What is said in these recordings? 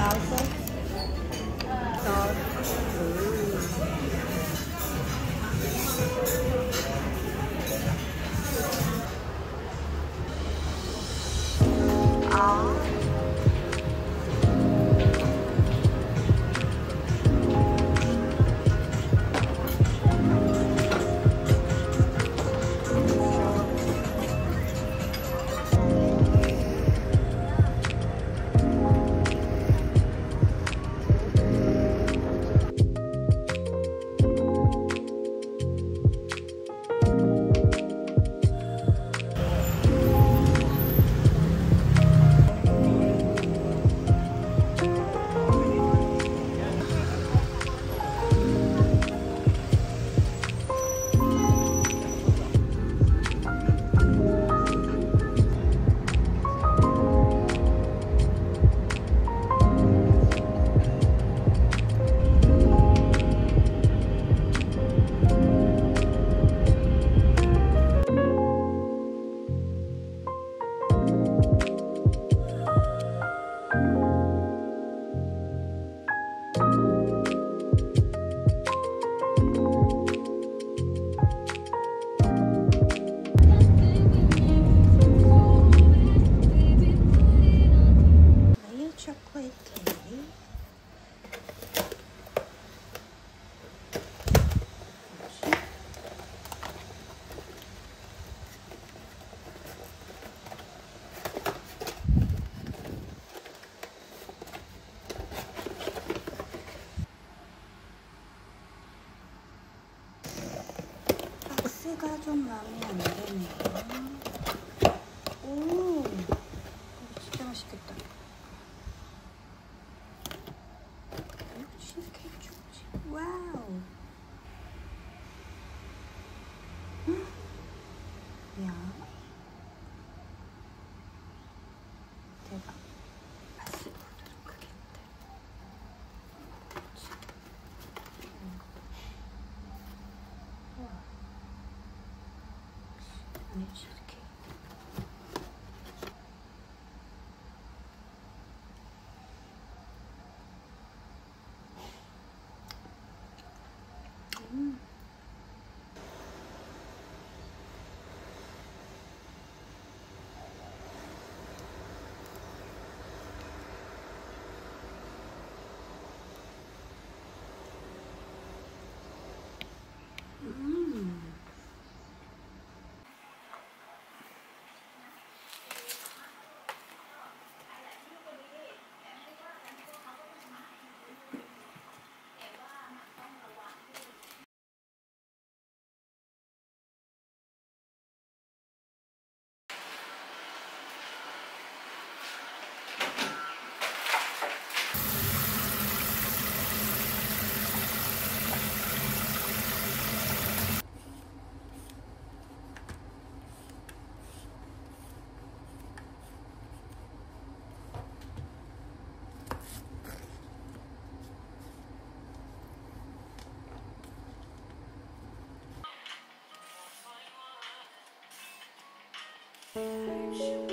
salsa. 소스가 좀 마음에 안 되니까. Ничего. Friendship.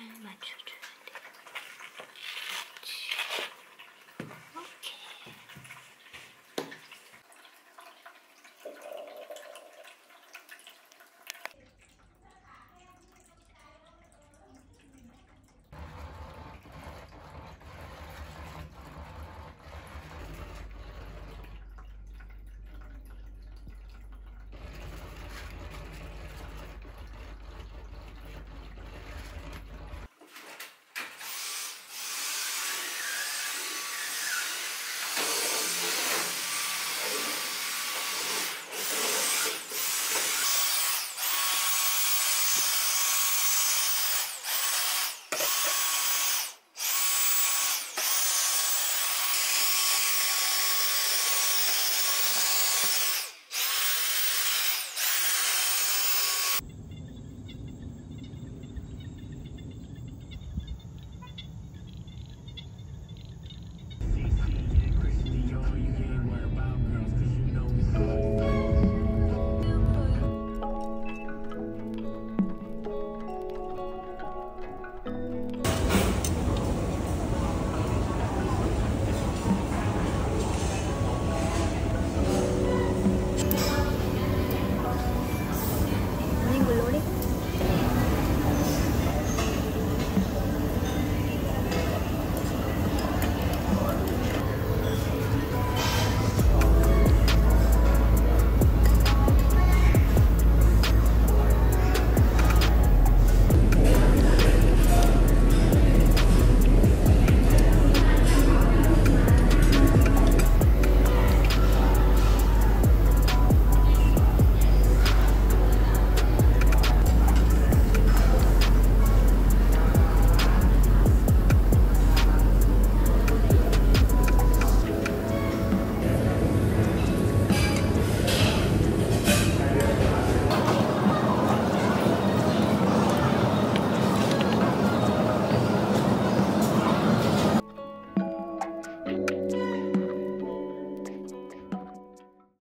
My much,